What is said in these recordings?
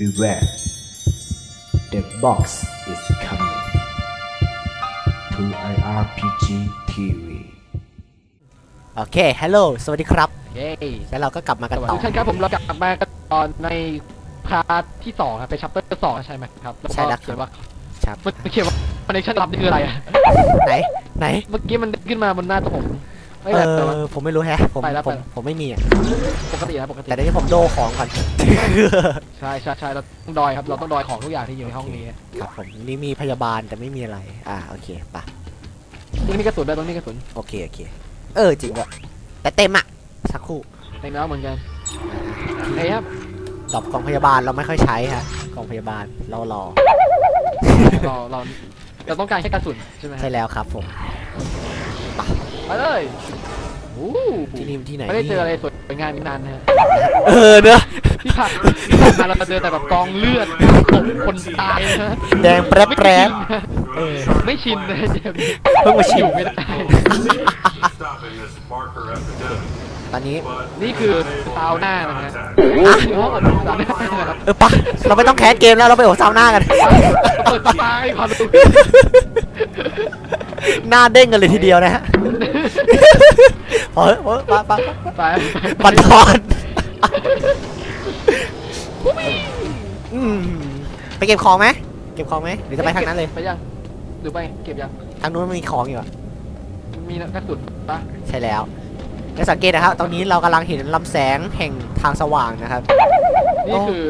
Beware the box is coming to IRPG TV โอเค ฮัลโหล สวัสดีครับ เย้แล้วเราก็กลับมากันต่อ สวัสต่อ ดีทุกท่านครับผมเรากลับมากันตอนใน part ที่สองครับเป็น chapter สองใช่ไหมครับแล้วใช่ก็แล้วครับเขียบนว่าครับมันเขียนว่า connection ลับนี่คืออะไรอะไหน ไหน เมื่อกี้มันขึ้นมาบนหน้าตัวผม ไม่เอแบบแต่ว่า อผมไม่รู้แฮะผมไปแล้วผมไปแล้ว ผมไม่มีอะปกตินะปกติแต่เดี๋ยวนี้ผมโดของก่อน ใช่ใช่ใช่เราต้องดอยครับเราต้องดอยของทุกอย่างที่อยู่ในห้องนี้ครับผมนี่มีพยาบาลแต่ไม่มีอะไร อ่าโอเคปะตรงนี้มีกระสุนด้วยตรงนี้กระสุนโอเคโอเค เออจริงด้วยแต่เต็มอะสักครู่ในน้ำเหมือนกันเฮ้ยครับดอกกองพยาบาลเราไม่ค่อยใช้ฮะกองพยาบาลเรารอเราเราเราต้องการแค่กระสุนใช่ไหมใช่แล้วครับผม ไปเลยโอ้ที่นี่มันที่ไหนไม่ได้เจออะไรนี่ยสวยงามนานนะฮะเออเนอะที่ผ่านที่ผ่านมาเราเจอแต่แบบกองเลือดศพคนตายนะฮะแดงแปร๊บแปร๊บเออไม่ชินนะเจมส์เพิ่งมาชิอมยู่ไม่ได้ stopping this marker epidemic. ตอนนี้นี่คือซาวน่านะฮะอะโอ้ซาวน่านะครับเออปะเราไม่ต้องแคสเกมแล้วเราไปโอบซาวน่ากันเปิดตาให้ความรู้หน้าเด้งกันเลยทีเดียวนะฮะ พอเฮ้ยปะปะไปปันทอนอืมไปเก็บของไหมเก็บของไหมหรือจะไปทางนั้นเลย ไปยังหรือไปเก็บยังทางนู้นมันมีของอยู่อะมีกระสุนปะใช่แล้วแล้วสังเกตนะครับตรงนี้เรากำลังเห็นลำแสงแห่งทางสว่างนะครับ นี่คือ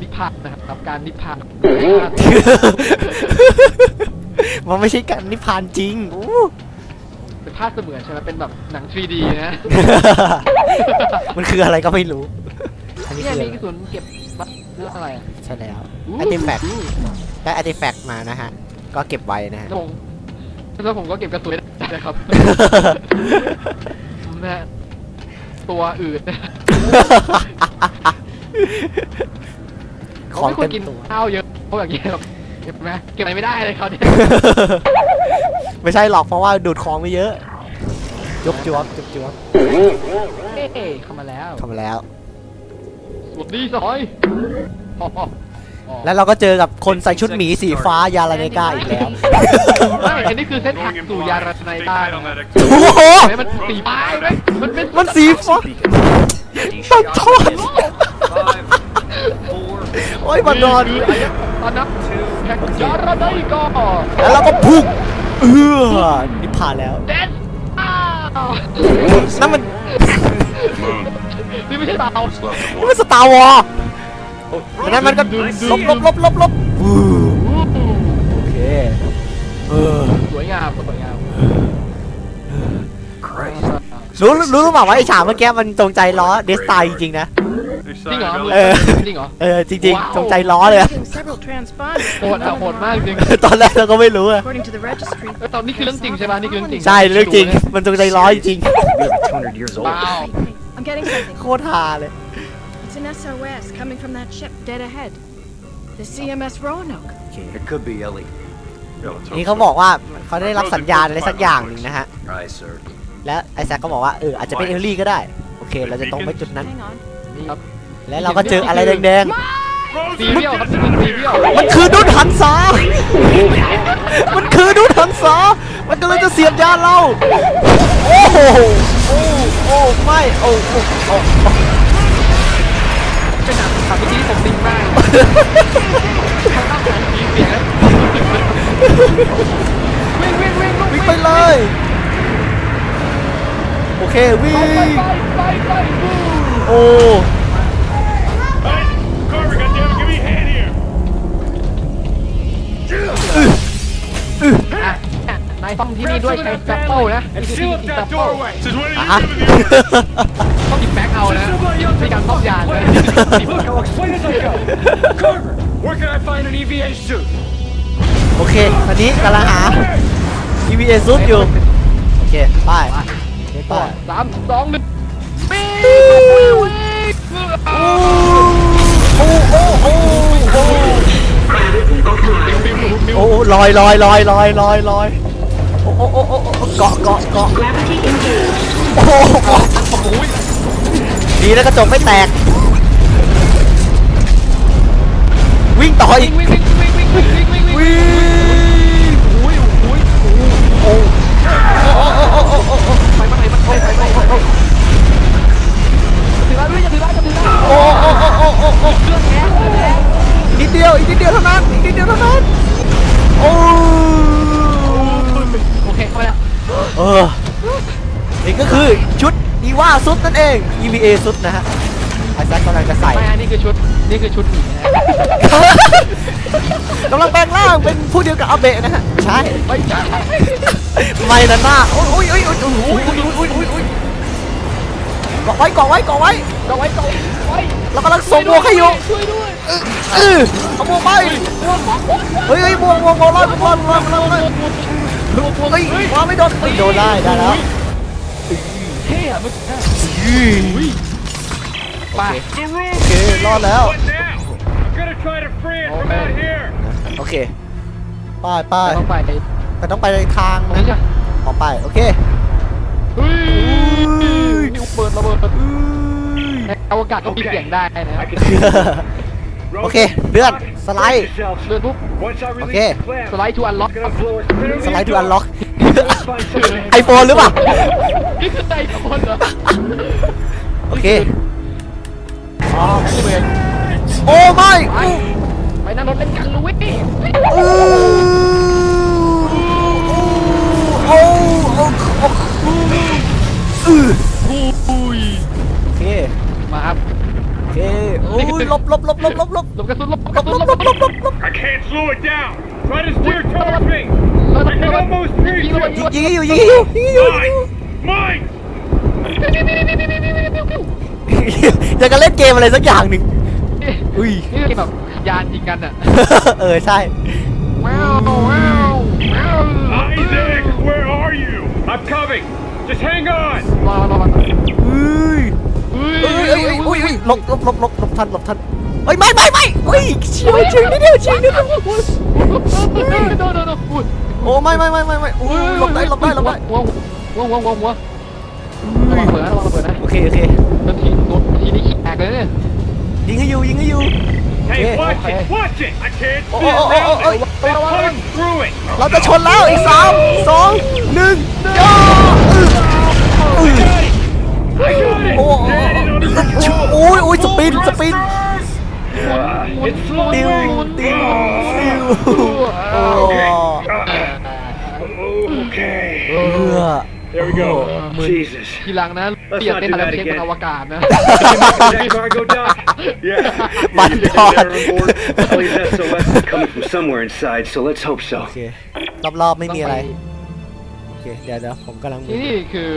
นิพพานนะครับการนิพพานมันไม่ใช่การนิพพานจริง ภาพเสมือนใช่ไหมเป็นแบบหนัง 3D นะมันคืออะไรก็ไม่รู้ อันนี้เนี่ยคือมีกระสุนเก็บบัตรเรื่องอะไรอะใช่แล้ว artifact ได้ artifact มานะฮะ ก็เก็บไว้นะฮะ แล้วผมแล้วผมก็เก็บกระสุนไม่ได้นะครับ นะฮะตัวอื่นของไม่ควเต็รมกินตัวข้าวเยอะเพราะอย่างนี้ยแบบ เก็บไหมเก็บอะไรไม่ได้เลยเขาเนี่ยไม่ใช่หรอกเพราะว่าดูดของไปเยอะจุบจวบจุบจวบเอ๊ะเข้ามาแล้วเข้ามาแล้ว สวัสดีสอยอ๋ออ๋ออ๋อแล้วเราก็เจอกับคนใส่ชุดหมีสีฟ้ายาลาเนกาอีกแล้วไม่อันนี้คือเส้นทางสู่ยารัตไนต้า Stay tight นะ on ครั that บ activity. โอ้โหเฮ้ยมันสีฟ้าไหมมันเป็นมันสีฟ้าตัดทอดโอ้ยมันนอน คืออะไรตอนนับแข่งยารัตไนก็ แล้วเราก็พุ่งเออนี่ผ่านแล้วเดนอ้าวนั่นมันนี่ไม่ใช่เตานี่มันสตาร์วอร์นั้นมันก็ลบลบลบลบลบวู้โอเคเออสวยงามสวยงามรู้รู้รู้เปล่าว่าไอ้ฉากเมื่อกี้มันจงใจล้อเดสไตจริงๆนะ จริงเหรอเออจริงเหรอเออจริงว้าวๆจงใจล้อเลยอะ Using several transponders. โหดอะโหดมากจริงตอนแรกเราก็ไม่รู้อะ According to the registry, เออตอนนี้คือเรื่องจริงใช่ป่ะนี่คือเรื่องจริงใช่เรื่องจริง มันจงใจล้อจริง200 years ว้าว I'm getting something. ๆโคตรฮาเลย It's an SOS coming from that ship dead ahead. The CMS Roanoke. It could be Ellie. นี่เขาบอกว่าเขาได้รับสัญญาณอะไรสักอย่างหนึ่งนะฮะ Aye, sir. และไอแซคก็บอกว่าเอออาจจะเป็นเอลลี่ก็ได้ โอเค เราจะตรงไปจุดนั้น Hang on. นี่ครับ และเราก็เจออะไรแดงซีเรียลครับนี่คือซีเรียลๆ มันคือดุนหันษา มันคือดุนหันษา มันกำลังจะเสียบยาเรา โอ้โห โอ้โอ้ไม่โอ้โอ้โอ้เป็นหนังถามเมื่อกี้ผมติงมากทางด้านของสีเสียงวิ่งวิ่งวิ่งวิ่งไปเลย โอเควิ่ง ไปไปไปบู โอ้ Carver, goddammit, give me a hand here. อะ นายซ่อมที่นี่ด้วยใช้แฟปเปิลนะนี่คือที่ที่แฟปเปิล Since when อะ did you live in the ต้องติดแบ็คเอานะในการซ่อมยานนะ I'll explain as I go. Carver, where can I find an EVA suit? โอเคตอนนี้กำลังหา EVA ซุปอยู่ โอเค ไปไปสามสองหนึ่งปี โอ้ลอยลอยลอยลอยลอยลอยโอ้โอ้โอ้โอ้โอ้เกาะเกาะเกาะโอ้โหเกาะดีแล้วกระจกไม่แตก วิ่งต่ออีกวิ่งวิ่งวิ่งวิ่งวิ่งวิ่งวิ่งวิ่งวิ่งอุ้ยอุ้ยโอ้ไปไปไปไปไปไปไปถือว่าด้วยจะถือว่าจะถือว่าโอ้โอ้โอ้โอ้โอ้โอ้เรื่องแก๊สเรื่องแก๊สนิดเดียวอีกนิดเดียวเท่านั้นอีกนิดเดียวเท่านั้น โอ้โอเคเข้าไปแล้วเออนี่ก็คือชุดอีว่าซุดนั่นเอง EVA ซุดนะฮะไอ้แซคกำลังจะใส่ไม่อันนี้คือชุด นี่คือชุดหมีนะกำลังแปลงร่างเป็นผู้เดียวกับอาเบะนะฮะใช่ ไม่ใช่ไม่นะหน้าโอ้ยโอ้ยโอ้ยโอ้ยโอ้ยโอ้ยโอ้ยโอ้ยโอ้ยเกาะไว้เกาะไว้เกาะไว้ ก็ไว้ก่อนไว้เรากำลังส่งบวกให้อยู่ช่วยด้วยเออเอาบวกไปเฮ้ยบวกบวกบวกรอดบวกรอดบวรอดบวกรอดบวรอดบวกบวกเฮ้ยวาไม่โดนไม่โดนได้ได้แล้วเท่อะมึงโอไปเคโอเครอดแล้วโอเคไปไปต้องไปแต่ต้องไปทางตรงนี้ใช่ออกไปโอเคเฮ้ยนี่เปิดระเบิด อวกาศก็มีเสียงได้นะโอเคเลื่อนสไลด์เดินปุ๊บ Once I release Okay. the clamp, สไลด์ทูอันล็อก I'm gonna blow it through สไลด์ the ทูอันล็อก Let's find something. ไอโฟนหรือเปล่านี่คือไอ้คนเหรอโอเคอ๋อนี่เองโอ้ไม่ไปไปนั่งรถเล่นกันลุยอู้โอ้โอ้โอ้อืออุ้ เคโอ้ยลบลบลบลบลบลบหลบกระสุนหลบลกระบสุลนบหลลบบลบลบลบ I can't slow it down. Try to steer towards me. เรา I can almost reach ยิงระเบิด it. ยิงให้อยู่ยิงให้อยู่ยิงให้อยู่ Mine. Mine. อยากจะเล่นเกมอะไรสักอย่างหนึ่งอุ้ยนี่คือแบบยานยิงกันอะเออใช่ว้าวว้าวว้าว Isaac, where are you? I'm coming. Just hang on. รอรอรออุ้ยอุ้ ยเอ้ยเอ้ยเอ้ยอุ้ยอุ้ยหลบหลบหลบหลบหลบทันหลบทันเฮ้ยไม่ไม่ไม่เฮ้ยเฉียวเฉียวนิดเดียวเฉียวนิดเดียวโดนโดนโดนอุ้ยโอ้ไม่ไม่ไม่ไม่ไม่อุ้ยหลบได้หลบได้หลบได้หัวหัวหัวหัวหัวระวังเปิดนะระวังเปิดนะโอเคโอเคโดนทีโดนทีนี้ขี้แตกเลยเนี่ยยิงให้อยู่ยิงให้อยู่ Hey, Yeah. watch Okay. it. Watch it. I can't Oh, see it oh, oh, now. oh, oh. They punch through it. เราจะชนแล้วอีกสามสองหนึ่งย่อ โอ้โอ้ Landed under โอ้ control. โอ้ยโอ้ยสปินสปิน Uh, it's ติว slowing. ติวติว Uh, โอ้ okay. Uh, okay. เออ There we go. Jesus. ทีหลังนะเปลี่ยนเป็นอะไรเช็คบนอวกาศนะ that cargo dock? Yeah. My You get God. the better on board? Please, SOS is coming from somewhere inside, so let's hope โอ so. เครอบๆไม่มีอะไรโอเคเดี๋ยวเดี๋ยวผมกำลังที่นี่คือ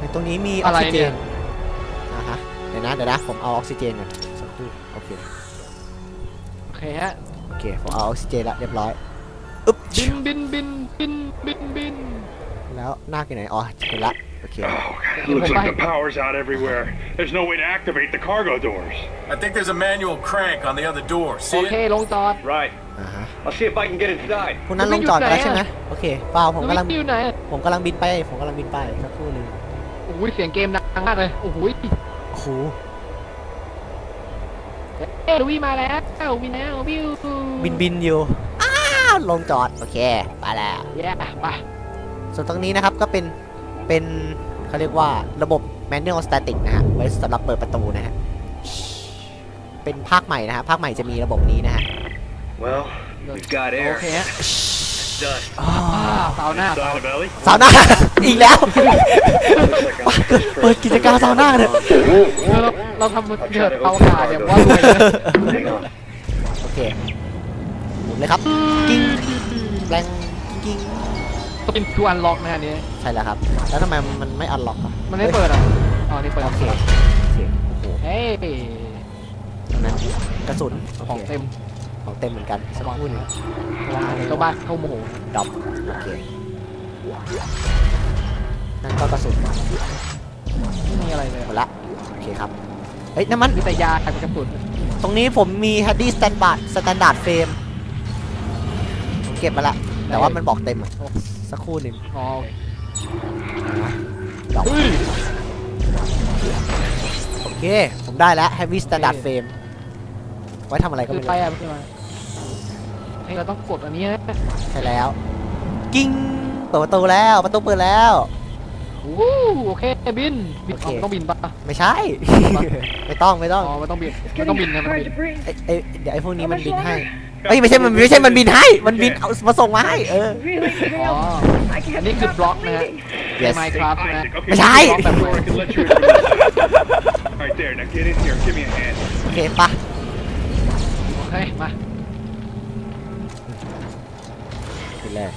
ในตรงนี้มีออะอกไรซิเจเนี่นยอะฮะเดี๋ยวนะเดี๋ยวนะผมเอาออกซิเจนก่อนสักครู่โอเคโอเคฮะโอเคผมเอาออกซิเจนละเรียบร้อยอึ๊บบินบินบินบินบินบินแล้วหน้ากี่ไหนอ๋อเห็นละโอเค Oh, God. Looks like the power's out everywhere. There's no way to activate the cargo doors. I think there's a manual crank on the other door. โอ See เค it? ลงจอด Right. อ่าฮะ I'll see if I can get inside. คุณนั้นลงจอดกันแล้วใช่ไหมโอเคเปล่าผมกำลังวิอยู่ไหนผมกำลังบินไป ผมกำลังบินไปสักครู่หนึงโอ้ยเสียงเกมดังมากเลยโอ้โหโอ้โหเอ้ยวิมาแล้ววินแล้ววิวบินบินอยู่อ้าลงจอดโอเคไปแล้วแย่ไปส่วนตรงนี้นะครับก็เป็นเป็นเขาเรียกว่าระบบ manual static นะฮะไว้สำหรับเปิดประตูนะฮะเป็นภาคใหม่นะฮะภาคใหม่จะมีระบบนี้นะฮะ Well, we've got โอ air. เคฮะ Dust. อ่า สาวหน้า Side of Ellie. สาวหน้า อีกแล้ว Looks like I'm the first เปิดกิจการสาวหน้ากันเถอะเราเราทำมันเกิดเอาขาเนี่ยว่ารวยนะ Hang on. โอเคหมุนเลยครับ กิ้งแปลงกิ้งเป็นทูอันล็อกนะอันนี้ใช่แล้วครับ แล้วทำไมมันไม่อันล็อกอะมันไม่เปิดอะอ๋อนี่เปิดโอเคโอเคโอ้โหเฮ้ยตรงนั้นกระสุนของโคเต็ม ของเต็มเหมือนกันสักครู่หนึงเจ้าบ้านเข้าโมโหดรอปโอเคนั่นก็กระสุนไม่มีอะไรเลยหมดละโอเคครับเฮ้ยน้ำมันมีแต่ยากับกระสุนตรงนี้ผมมี heavy standard standard frame ผมเก็บมาละแต่ว่ามันบอกเต็มอะสักครู่หนึ่งอ๋อ drop เฮ้ยโอเค ผมได้แล้ว Heavy Standard Frame ไว้ทำอะไรก็คือไม่ไปรู้อะพี่มาเฮ้ยเราต้องกดอันนี้นะใช่แล้ว กิ้งเปิดประตูแล้วประตูเปิดแล้ววู้โอเคบินบินโอเค เอาต้องบินปะไม่ใช่ ไม่ต้องไม่ต้องอ๋อไม่ต้องบินไม่ต้องบินนะมันบิน ไอ้ไอ้เดี๋ยวไอ้พวกนี้มันบินให้เอ้ยไม่ใช่มันไม่ใช่มันบินให้มันบินเอามาส่งมาให้เออ อ๋อ อันนี้คือบล็อกนะฮะใน Yes ไมค์ครับนะฮะ Isaac, okay, Mày sai. before I can let you in for this. All right, there. Now get in here. Give me a hand. โอเคปะ โอเคมาบินเลย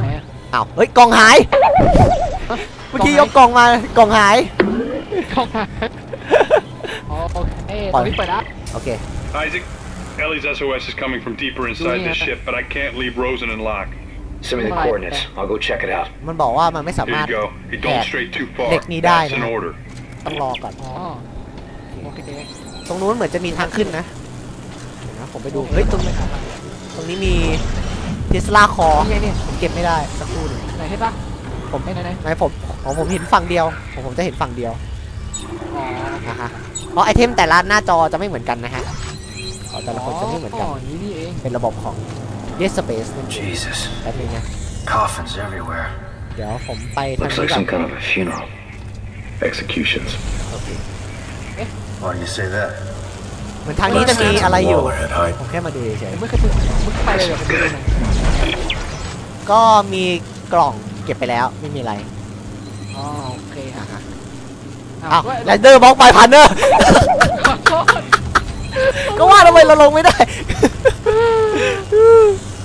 ไหนอะอ้าวเฮ้ยกล่องหาย เมื่อกี้ยกกล่องมากล่องหายกล้องหายอ๋อโอเคตอนนี้เปิดแล้ว โอเค Isaac, Ellie's SOS is coming from deeper inside the Yeah. ship, but I can't leave Rosen and Locke. Send me the Right. coordinates. I'll go check it out. มันบอกว่ามันไม่สา Here มารถ you go. Hey, แห don't ก stray too far. เด็กนี้ได้ That's นะ an order. ต้องรอก่อน อ๋อ โอเค ตรงนู้นเหมือนจะมีทางขึ้นนะเดี๋ยวนะ ผมไปดู เฮ้ยตรงนี้ตรงนี้มีเทสลาคอนี่ไงเนี่ยผมเก็บไม่ได้สักครู่หนึงไหนเห็นปะผมไหนไหนไหนไหนผมของผมเห็นฝั่งเดียวของผมจะเห็นฝั่งเดียวอ๋อนะฮะเพราะไอเทมแต่ละหน้าจอจะไม่เหมือนกันนะฮะของแต่ละคนจะไม่เหมือนกัน อ๋ออย่างนี้นี่เองเป็นระบบของ Yes Space นั่นเอง Jesus. แป๊บนึงนะ Coffins everywhere. เดี๋ยวผมไปทาง Looks นี้ like ก่อน some kind of a funeral. Executions. โอเค Why do you say that? เหมือนทางนี้จะมีอะไรอยู่ Wallerhead hide. ผมแค่มาดูเฉยผมไม่เคยไปมึงไปเลยเหรอผมไม่รู้นะๆก็มีกล่องเก็บไปแล้วไม่มีอะไรอ๋อโอเคฮะอะฮะอ้าอ้าววไรเดอร์บล็อกไปพันเนอร์ขอโทษก็ว่าทำไมเราลงไม่ได้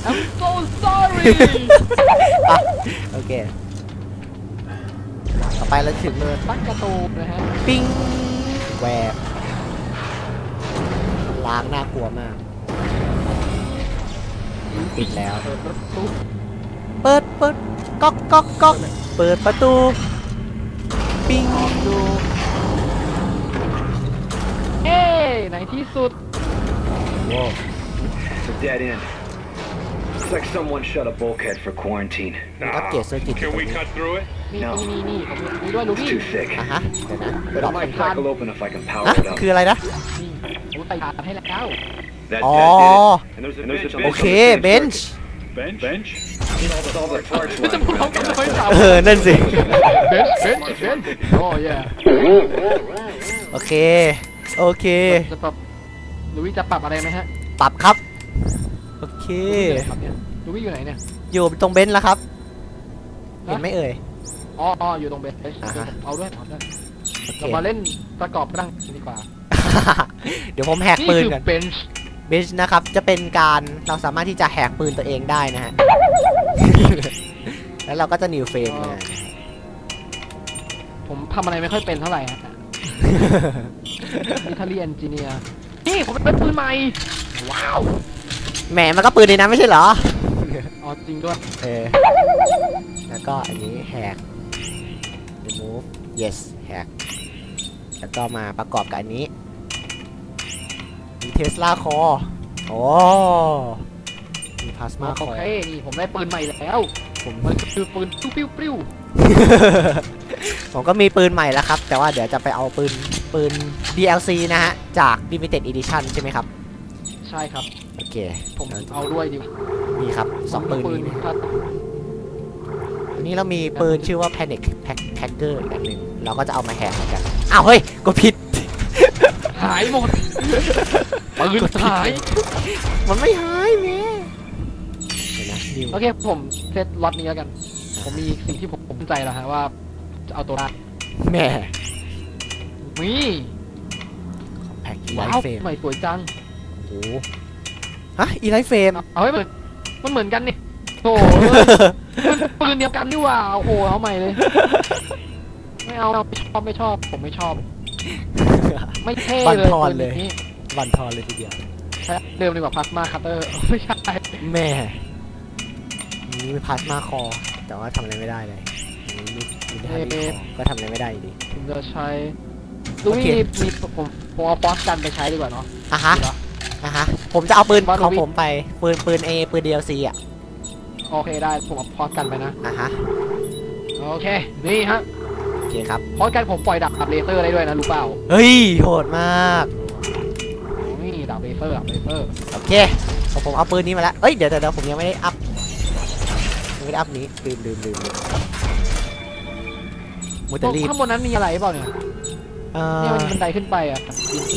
I'm so sorry อะโอเค ต่อไปเราถึงเลยตั้งกระตูมนะฮะ ปิ้งแหวก ล้างน่ากลัวมาก ปิดแล้ว เปิดประตูเปิดเปิดก๊อกก๊อกก๊อกเปิดประตู ปิ้งดูเอ้ในที่สุด It's a dead end. Looks like someone shut a bulkhead for quarantine. มีอัปเกรดเซอร์กิต Can we cut through it? นี่ No. นี่นี่ผมมีด้วยลู It's บี้ too thick. อะฮะเดี๋ยวนะ But ดรอ it ป might crackle open if I can power ฮะ it up. คืออะไรนะนี่ผมใส่ฐานให้แล้ว That, Oh. that did it. And there's a, and there's a โอ bench เค on the เบน finished ช์ Bench? Bench? circuit. All the parts ไม่จะ line พร้อม back กัน up. ไม่สาวเออ นั่นสิเบนซ์เบนซ์เบนซ์โอ้ยโอเค โอเคจะปรับลูบี้จะปรับอะไรไหมฮะ ปรับครับ โอเคปรับเนี่ยลูบี้อยู่ไหนเนี่ย อยู่ตรง bench แล้วครับ เห็นไหมเอ่ย อ๋ออ๋ออยู่ตรง bench อ่าฮะ เอาด้วยเอาด้วยโอเค เรามา เล่นประกอบร่างดีกว่าเดี๋ยวผมแหกนี่ปืนคือ gun bench bench นะครับ จะเป็นการเราสามารถที่จะแหกปืนตัวเองได้นะฮะ แล้วเราก็จะ new frame มา ผมทำอะไรไม่ค่อยเป็นเท่าไหร่ฮะ military engineer นี่ผมเป็นปืนใหม่ว้าวแหมมันก็ปืนในนั้นไม่ใช่เหรอ อ๋อจริงด้วย เออ แล้วก็อันนี้แหก remove yes แหกแล้วก็มาประกอบกับอันนี้มี Tesla core โอ้มี plasma core โอเคนี่ผมได้ปืนใหม่แล้ว ผมมันคือปืนปิ้วปิ้วปิ้วผมก็มีปืนใหม่แล้วครับ แต่ว่าเดี๋ยวจะไปเอาปืนปืน DLC นะฮะ จาก Limited Edition ใช่ไหมครับ ใช่ครับ โอเค ผมเอาด้วยดินี่ครับสองปืนปืนนี้นะถ้าอั นนี้เรามีปืนชื่อว่า Panic Pack- Packer อีกอันหนึ่งเราก็จะเอามาแหกเหมือนกัน อ้าวเฮ้ยกดผิด หายหมดปืนหาย มันไม่หายเมเดี๋ยวนะนิวโอเคผมเซตล็อตนี้แล้วกัน ผมมีสิ่งที่ผมภูมิใจแล้วฮะว่าจะเอาตัวได้แหม่มีแพ็กอีไลว้าวท์เฟรมใหม่สวยจังโอ้โหฮะอีไลท์เฟรมเอาให้เหมือนมันเหมือนกันนี่โถ่มัน ปืนเดียวกันนี่หว่าโอ้โหเอาใหม่เลย ไม่เอาไม่ชอบไม่ชอบ ผมไม่ชอบ ไม่เท่บันเลยทอนปืนเลยนี้วันทอนเลยทีเดียว ใช้เดิมดีกว่า plasma cutter ไม่ใช่แม่นี่ plasma core แต่ว่าทำอะไรไม่ได้เลยนี่มีมีได้มี core ก็ทำอะไรไม่ได้อยู่ดี ผมจะใช้ลูโอเคนี่มีผมผมเอา force gun ไปใช้ดีกว่าเนาะ อะฮะเหรออะฮะ ผมจะเอาปืนบอลของลูกผมไป ปืนปืนเอปืน DLC อะ โอเคได้ผมเอา force gun ไปนะ อะฮะ โอเค นี่ฮะโอเคครับ force gun ผมปล่อยดาบเลเซอร์ได้ด้วยนะรู้เปล่าเฮ้ย โหดมาก นี่ดาบเลเซอร์ดาบเลเซอร์โอเคผมผมเอาปืนนี้มาแล้วเอ้ยเดี๋ยวเดี๋ยวเดี๋ยวผมยังไม่ได้อัพยังไม่ได้อัพนี้ลืมลืมลืมลืมมูแต่รีบข้างบนนั้นมีอะไรเปล่าเนี่ยเอ่เนี่ยอมันมีบันไดขึ้นไปอะ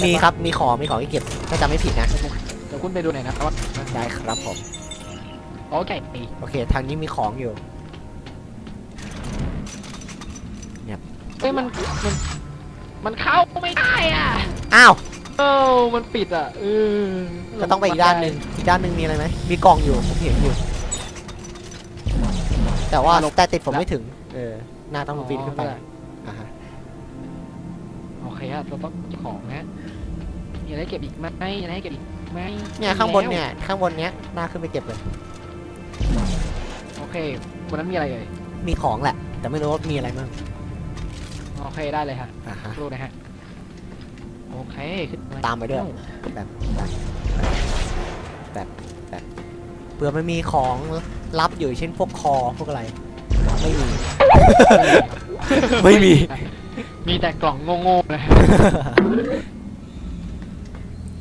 มีครับ มีของ มีของที่เก็บ ถ้าจำไม่ผิดนะ เดี๋ยวคุณไปดูหน่อยนะครับว่าได้ครับผม โอเคโอเค ทางนี้มีของอยู่ เอ้ยมันมัน มันเข้าไม่ได้อะอ้าว เออมันปิดอะเออก็ต้องไปอีกด้านหนึ่งอีกด้านหนึ่งมีอะไรไหม มีกล่องอยู่ ผมเห็นอยู่ แต่ว่าแต่ติดผมไม่ถึง เออ หน้าต้องปีนขึ้นไปอ่าฮะโอเคอะเราต้องเก็บของนะมีอะไรเก็บอีกไหมมีอะไรให้เก็บอีกไหม เนี่ยข้างบนเนี่ย ข้างบนเนี้ยหน้าขึ้นไปเก็บเลยโอ เคบนนั้นมีอะไรเอ่ยมีของแหละ แต่ไม่รู้ว่ามีอะไรบ้างโอเคได้เลยฮะอ่าฮะดูนะฮะโอเคขึ้นตามไปด้วย แบบแบบแบบแบบเผื่อมันมีของลับอยู่เช่นพวกคอพวกอะไร ไม่มี ไม่มี มีแต่กล่องโง่ๆนะฮะ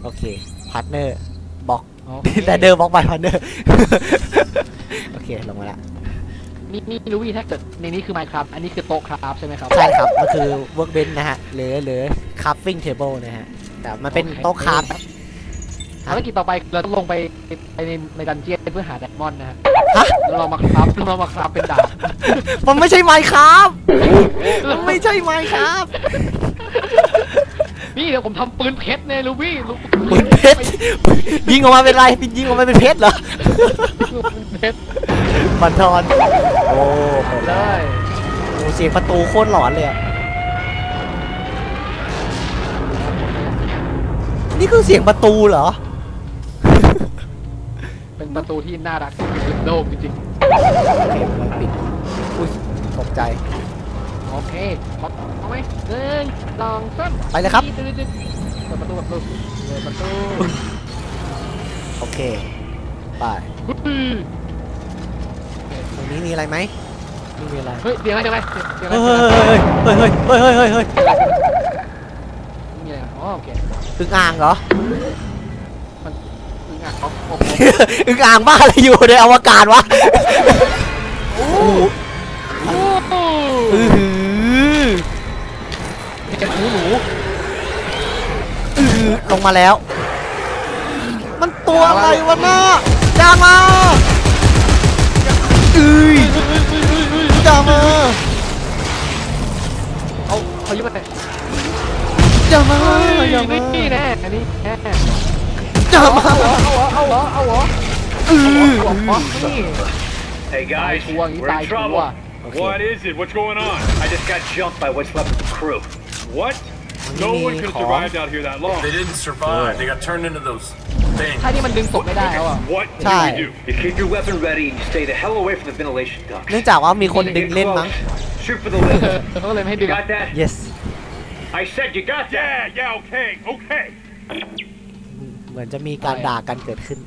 โอเค partner บอกโอเคแต่เดิมบอกไป partner โอเคลงมาละนี่นี่รู้วิถ้าเกิดในนี้คือ Minecraft อันนี้คือโต๊ะครับใช่ไหมครับ ใช่ครับมันคือ workbench นะฮะหรือหรือ crafting table นะฮะแต่มันเป็นโอเคโต๊ะ craft ภารกิจต่อไปเราต้องลงไปไปในใน dungeon เพื่อหา diamond นะฮะฮะแล้วเรามาครับเรามาครับเป็นดาบมันไม่ใช่ไมค์ครับมันไม่ใช่ไมค์ครับนี่เดี๋ยวผมทำปืนเพชรเนี่ยลูบี้ลูกปืนเพชรยิงออกมาเป็นไรยิงออกมาเป็นเพชรเหรอปืน เพชรบันทอนโอ้เปิดเลแล้วยโอ้เสียงประตูโคตรหลอนเลยอะนี่คือเสียงประตูเหรอ เป็นประตูที่น่ารักที่สุดในโลกจริงโอเคมันปิด อุ้ยตกใจ ๆ โอเคพร้อมเอาไหมหนึ่งสองสามไปเลยครับตึ๊ดตึ๊ดตึ๊ดเปิดประตูเปิดประตูเปิดประตูโอเค ไปบึ้มตรง นี้มีอะไรไหมไม่มีอะไร เฮ้ยเดี๋ยวอะไรเดี๋ยวอะไรเดี๋ยวอะไรเฮ้ยเดี๋ยวอะไรเฮ้ยเฮ้ยเฮ้ยเฮ้ยเฮ้ยเฮ้ยมีอะไรอ๋อโอเคอึ่งอ่างเหรอมันมีอะเขาโอ้โหอึ่งอ่างบ้าอะไรอยู่ในอวกาศวะโอ้โหอื้อหือเห็นหนูหนูอื้อหือลงมาแล้ว มันตัวอะไรวะน่าจามาอื้ยจามาเอาเขายึดมา แต่จามาจามานี่แน่อันนี้แน่จามาเอาเหรอเอาเหรอเอาเหรออื้อเอาเหรอนี่ Hey guys, Nice one, we're in nice trouble. one. Okay. What is it? What's going on? I just got jumped by what's left of the crew. What? No one could have Call. survived out here that long. They didn't survive. They got turned into those things. ถ้านี่มันดึงศพไม่ได้แล้วอะ What do Ty. we do? You keep your weapon ready and you stay the hell away from the ventilation ducts. เนื่องจากว่ามีคนดึง Get เล่นมั้ง close. Shoot for the lip. เขาเลยไม่ให้ดึ You ง got that? yes I said you got that. Yeah, yeah, okay, okay. เหมือนจะมีการด่ากันเกิดขึ้น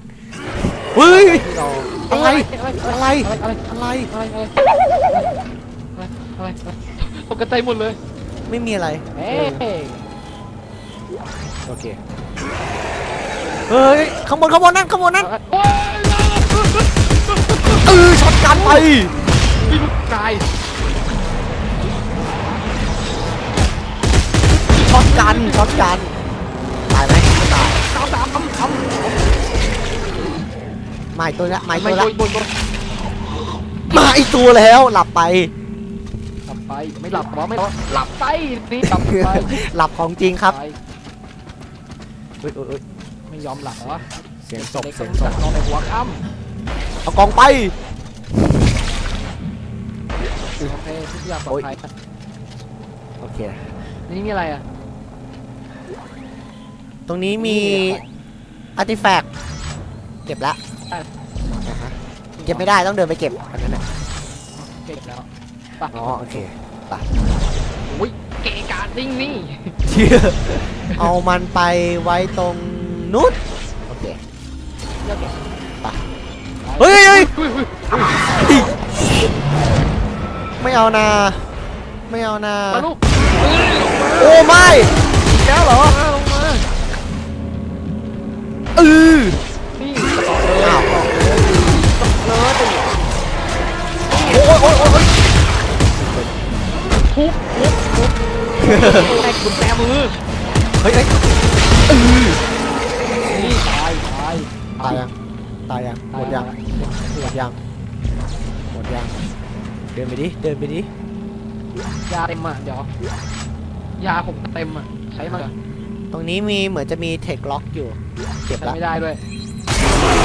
เฮ้ยที่เราอะไรอะไรอะไรอะไรอะไรอะไรอะไรอะไรตกใจหมดเลย ไม่มีอะไรเฮ้ยโอเค เฮ้ยข้างบนข้างบนนั่นข้างบนนั่นเออช็อตกันไปมีลูกกายช็อตกันช็อตกันตายไหมไม่ตายสามสามทำทมาอีกตัวละมาอีำกไม่ตัวละนโดนมาอีกตัวแล้วหลับไปหลับไปไม่หลับหรอไม่หลับไปนี่หลับไปหลับของจริงครับไปอุ๊ยอุ๊ยอุ๊ยไม่ ยอมหลับเหรอเสียงศพเด็กเสียงต้องศจัพดนอนในหัวค่เอากองไปำโอเคทุกอย่างปลอดภัยโอเคนี่มีอะไรอะ ตรงนี้มีอาร์ติแฟกต์เก็บละอ่าฮะเก็บไม่ได้ต้องเดินไปเก็บอันนั้นน่ะเก็บแล้วไปอ๋อโอเคไปอุ้ยเกะกาดิ้งนี่เชื่อเอามันไปไว้ตรง นู้นโอเคเลิกเก็บไปเฮ้ยเฮ้ยอุ้ยอุ้ยไม่เอานาไม่เอานามาลูกโอ้ไม่แก้วเหรอลงมาเออนี่ต่อเลยอ้าวต่อเลยโอ้ยโอ้ยโอ้ยโอ้ยทุบทุบทุบแม่กุญแจมือเฮ้ยเฮ้ยนี่ตายตาย ตายยัง ตายยัง หมดยัง หมดยัง หมดยัง เดินไปดิ เดินไปดิ ยาเต็มอะเดี๋ยวยาผมเต็มอะใช้มาก่อนตรงนี้มีเหมือนจะมีเทคล็อกอยู่ เก็บใช้ละไม่ได้ด้วย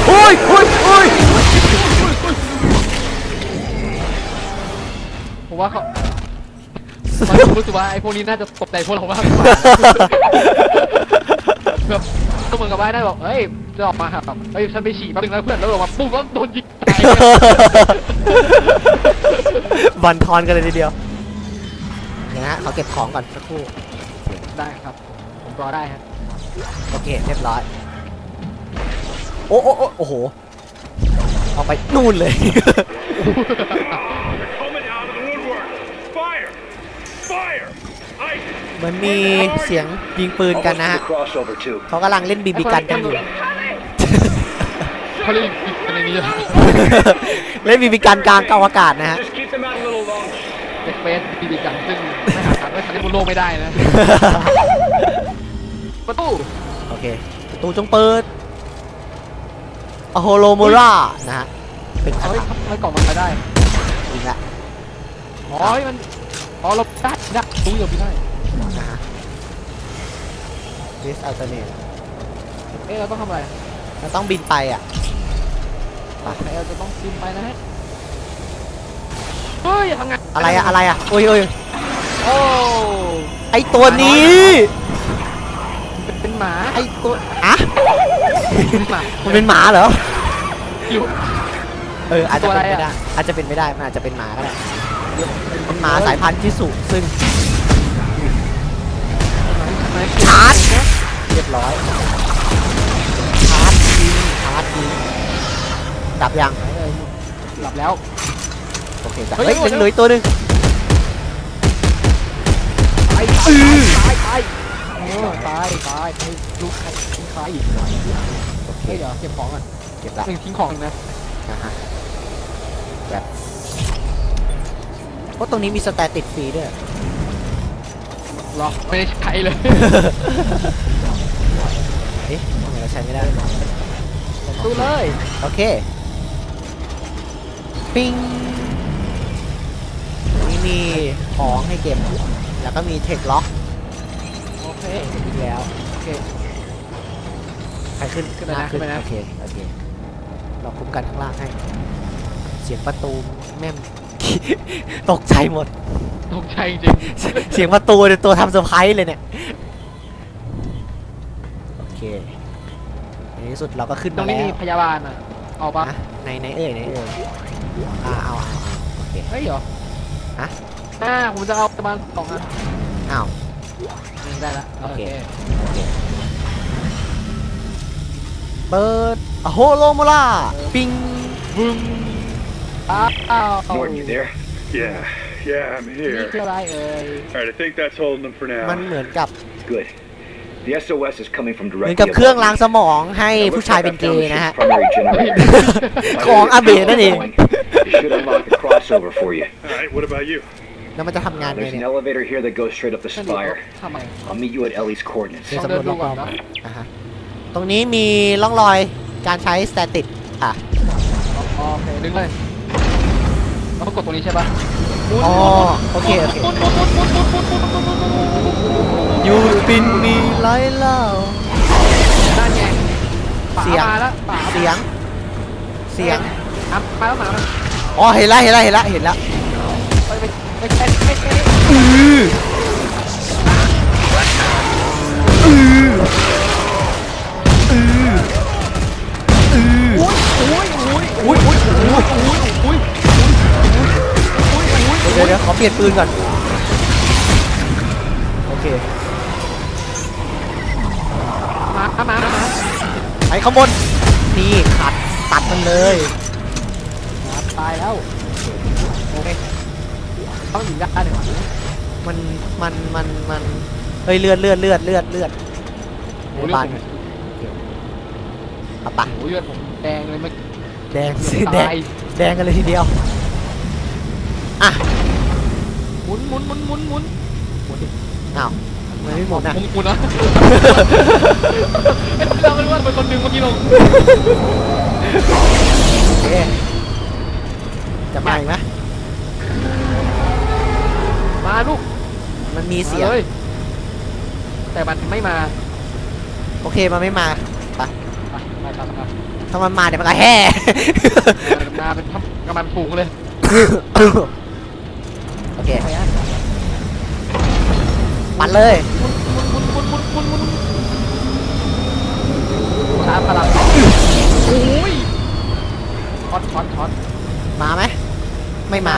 โอ้ยโอ้ยโอ้ยผมว่าเขาผมรู้สึกว่าไอ้พวกนี้น่าจะตกใจพวกเรามากกว่าแบบก็เหมือนกับว่าได้บอกเฮ้ย จะออกมาครับเฮ้ยฉันไปฉี่แป๊บนึงนะเพื่อนแล้วออกมาปุ๊บแล้วโดนยิงตายบันทอนกันเลยทีเดียวเดี๋ยวนะฮะขอเก็บของก่อนสักครู่ ได้ครับ ผมรอได้ฮะโอเค เรียบร้อย โอ้โอ้โอ้โอ้โหเอาไปนู่นเลย They're coming out of the woodwork. Fire! Fire! I เหมือนมีเสียงยิงปืนกัน Almost นะ to ฮะ the crossover too. เขากำลังเล่นบีบีกันกันอยู่ เขาเรียกอะไรนี้เล่นบีบีกันกลางอวกาศนะฮะ Just keep them out a little longer. เด็กเฟสบีบีกันซึ่งไม่หาทางไม่ทันเล่นบนโลกไม่ได้นะ ประตู โอเค ประตูจงเปิดอโฮโลโมรานะฮะ เป็นคาเฮ้ยถาทำไมกล่องมันไปได้จริงละอ๋อนี่มันอ๋อเราได้ได้ตู้เดียวไม่ได้นะฮะ this alternate เอ๊ะเราต้องทำอะไรเราต้องบินไปอะ ไหนเราจะต้องซิมไปนะฮะเฮ้ยทำไงอะไรอะอะไรอะโอ้ยโอ้ยโอ้ไอตัวนี้ เป็นหมาไอตัวอะเป็นหมามันเป็นหมาเหรออยู่เอออาจจะตัวเป็อะนไรไม่อะได้อาจจะเป็นไม่ได้มันอาจจะเป็นหมาก็ได้เป็นหมาสายพันธุ์ที่สุซึ่งชาร์จเรียบร้อยชาร์จยิงชาร์จยิง ดับยังหลับแล้ว โอเคดับเฮ้ยเฮ้ยเดี๋ยัยวงเหลืออกตัวหนึงตายตายตายตายเออตายตายตายลูกใครทิ้งใครอีกโอเคเฮ้ยเดี๋ยวเก็บของก่อนเก็บละหนึ่งทิ้งของนะนะฮะแบบเพราะตรงนี้มีสแตตติดฟรีด้วยรอไม่ได้ใช้เลยเอ๊ะทำไมเราใช้ไม่ได้ตู้เลย โอเค ปิ้งนี่มีของให้เก็บ แล้วก็มีเทคล็อก โอเคอีกแล้ว โอเค ใครขึ้นขึ้นไปนะหาขึ้นขึ้นไปนะ โอเค โอเค เราคุ้มกันข้างล่างให้ เสียงประตูแม่ม ตกใจหมด ตกใจจริงเสียงประตูเนี่ยตัวทำเซอร์ไพรส์เลยเนี่ย โอเค ในที่สุดเราก็ขึ้นตรมางนี้แล้มีวพยาบาลอะ เอาปะ นะในในเอ่ยในเอ่ย อ่าเอาเอาเอาโอเคเฮ้ยเหรอฮะอ่าผมจะเอาประมาณสองอันอ้าวนี่ได้ละโอโอเคเค เปิดโฮโลโมล่าปิงบึ้มอ้าว Norton, you there? Yeah, yeah, I'm นี่ here. คืออะไรเอ่ย All right, I think that's holding them for มัน now. เหมือนกับ Good. The SOS is coming from เหมือน directly กับเครื่อง above ล้าง me. สมองให้ It ผู้ looks ชาย like เป็น I เก found the ย์นะฮะ ship's primary generator. ของอาเบะนั่นเอง It should unlock the crossover for you. All right, what about you? แล้วมันจะทำงานไง There's เนี่ an ย elevator here that goes straight up the นั่นดี spire. ทำไม I'll meet you at Ellie's coordinates. เดี๋ยวต้องสำรเดิวนจดูรก่ออนบนะๆอะฮะตรงนี้มีร่องรอยการใช้สแตติกอะโอเคดึงเลยแล้วก็กดตรงนี้ใช่ปะหมุนอ๋อโอเคโอเค หมุนหมุนหมุนหมุนหมุนหมุนหมุนหมุนหมุนหมุนหมุนหมุนยูปินมีไรเล่านั่นไงป๋าเสียงมาแล้วป๋าเสียงเสียงอะมาแล้วมาแล้วอ๋อเห็นแล้วเห็นแล้วเห็นแล้วเห็นแล้วไปไปไปไปไปไปอืออืออืออืออุ้ยอุ้ยอุ้ยอุ้ยอุ้ยอุ้ยอุ้ยอุ้ยเดี๋ยวเดี๋ยวขอเปลี่ยนปืนก่อนโอเคมามามามาไอ้ข้างบนนี่ขัดตัดมันเลยตายแล้วโอเคต้องหนีได้เลยมันมันมันมันเฮ้ยเลือดเลือดเลือดเลือดเลือดโอ้ในเรื่บ้าอนงเอาปะโอ้ยเลือดผมแดงเลยเมื่อแดงสิตายแดงแดงกันเลยทีเดียวอะหมุนหมุนหมุนหมุนหมุนอ้าวทำไมไม่หมุนอะหมุนหมุนนะเราไม่รู้ว่าเป็นคนหนึ่งเมื่อกี้ลงโอเค จะมาอีกไหมมาลูกมันมีมาเสียงเลยแต่มันไม่มาโอเคมันไม่มาไปไปไปไปไปถ้ามันมาเดี๋ยวมันก็แห่ มาเป็นทำกำมันถูกเลยโอเคปัดเลยชาร์จพลังโอ้ยช็อตช็อตช็อตมาไหม ไม่มา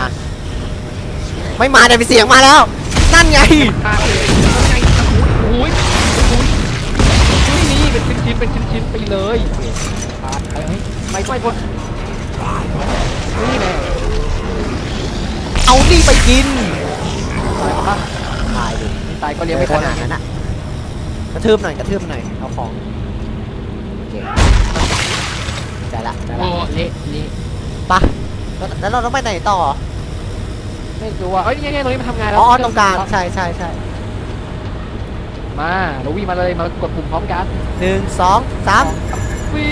ไม่มาแต่มีเสียงมาแล้ว นั่นไงมาเลยไงโอ้ยโอ้ยนี่เป็นชิ้นๆเป็นชิ้นๆไปเลยไปไปไม่ไม่พ้นนี่แน่เอานี่ไปกินตายปะตายดิตายก็เลี้ยงไม่ขนาดนั้นอะกระทืบหน่อยกระทืบหน่อยเอาของโอเคได้ละได้โอ้ละเละเละปะ แล้วแล้วเราต้องไปไหนต่อ ไม่รู้ว่าเอ้ยนี่ไงตรงนี้มันทำงานแล้วอ๋อตรงกลางใช่ใช่ใช่มาโรวี่มาเลยมากดปุ่มพร้อมกันหนึ่งสองสามวิ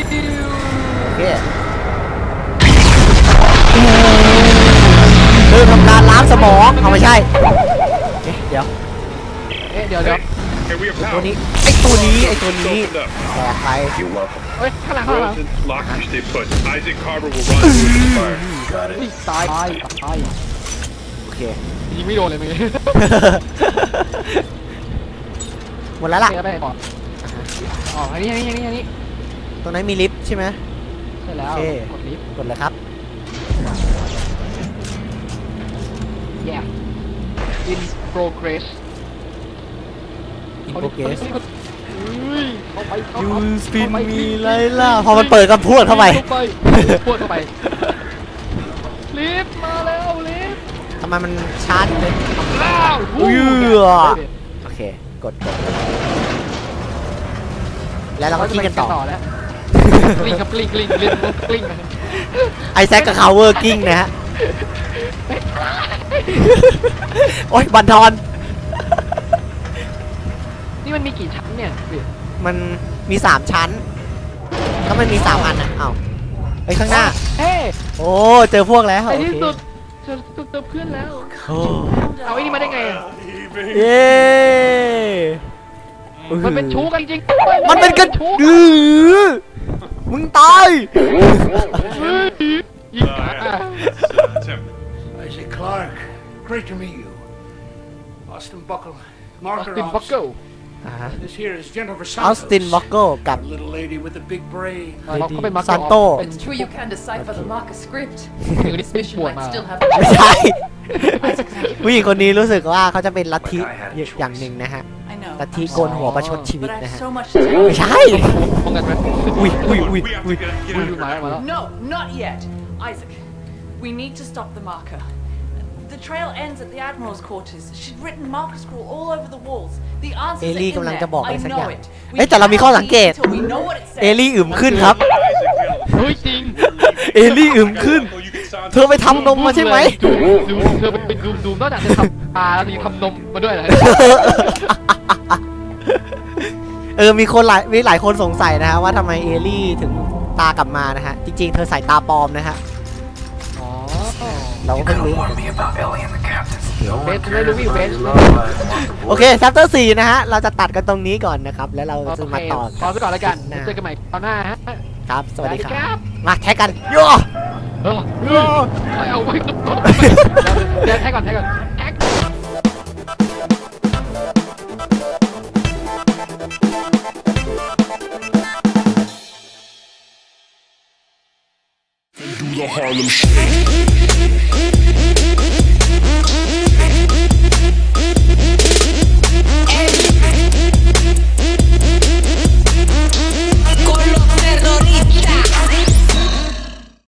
วโอเคคือทำการล้างสมองเอาไม่ใช่เอ๊ะเดี๋ยวเอ๊ะเดี๋ยวเดี๋ยว Hey, we have ตัว power. นี้ไอตัวนี้ไอตัวนี้ Opened up. แตกไป You're welcome. เฮ้ยข้างหลังข้างหลัง Rosen, lock you stay put. Isaac Carver will run through the fire. Got อุ้ย it. ตายตายตายโอเค ยิงไม่โดนเลยเมื่อกี้หมดแล้วล่ะเดี๋ยวไปก่อนอ๋ออันนี้อันนี้อันนี้อันนี้ตรงนั้นมีลิฟต์ใช่ไหม ใช่แล้วโอเค กดลิฟต์กดเลยครับ แย่ in progress in progress อุ้ยเข้าไปเข้า you ไป spin เข้าป me ไล่ล่าพอมันเปิดก็พรวดเข้าไปพวดเข้าไปลิฟต์มาแล้วลิฟต์ ทำไมมันชาร์จเลยอ้าวอุ้ยโอเค กดกดแล้วเราก็กิ้งกันต่อแล้วกลิ้งครับกลิ้งกลิ้งกลิ้งกลิ้งไอแซคกับคาร์เวอร์กลิ้งนะฮะ โอ๊ยบันทอน นี่มันมีกี่ชั้นเนี่ย มันมีสามชั้น ก็มันมีสามอันอะ เอ้าไปข้างหน้าเฮ้โอ้ เจอพวกแล้วในโอที่เคสุด เจอเจอเพื่อนแล้ว โอ้เอาไอ้นี่มาได้ไงอะเย้มันเป็นชู้กันจริงมันเป็นกันชู้อือมึงตายเฮ้ยยิงกันอะ Tim. Isaac Clark, great to meet you. Austin Buckle, ออ marker สตินบ็ อกเกิล officer. This here is Jennifer ออส Santos. ตินวอลเกิลกับ Little lady with the big brain. เขาเป็นมาซันโต้เป็น It's true you can decipher the marker script. ผู้หญิงคนนี้เป็น Suspicion ปวด might มา still have ไม่ใช่ Isaac's not ผู้หญิงคนนี้รู้สึกว่าเขาจะเป็นลัทธิอย่างหนึ่งนะฮะ I know. ลัทธิโกนหัวประชดชีวิต But I นะ have ฮะ so much to tell ไม่ you. ใช่ป้องกันไหมอุ้ยอุ้ย Come อุ้ on, ย we have อุ้ย to get, get อุ้ย out of หมาย here. มาแล้ว No, not yet. Isaac, we need to stop the marker. The trail ends at the Admiral's quarters. She'd written marker scroll all over the walls. The เอ answers are ลี่ in กำลัง there. จะบอกอะไร I สักอ know ย่าง it. เอ้ย แต่เรามีข้อสังเกต Until we know what it เอ says. ลี่อึมขึ้นครับ Isaac, get เฮ้ยจริงเอลี่อึมขึ้น Well, you get sound- เธอไปทำนมมาใช่ไหม ดูดูเธอเป็นดูมดูมนอกจากจะทำตาแล้วยังทำนมมาด้วยเหรอเออ มีคนหลาย มีหลายคนสงสัยนะฮะว่าทำไมเอลี่ถึงตากลับมานะฮะ จริงๆ เธอใส่ตาปลอมนะฮะอ๋อ เราก็เพิ่งรู้ Warn me about Ellie and the captain. No Ben, one ben, cares Louis, about Ben. his love life off the โอเค chapter 4นะฮะ เราจะตัดกันตรงนี้ก่อนนะครับ แล้วเราโอจะเคมาต่อพอไปก่อนแล้วกันนะเจอกันใหม่ตอนหน้าฮะครับ สวัสดีคสวัสดีครัรับบมาแท็กกันโยเออเอาไว้เดี๋ยวแท็กก่อนแท็กก่อนแท็ก con los terroristas.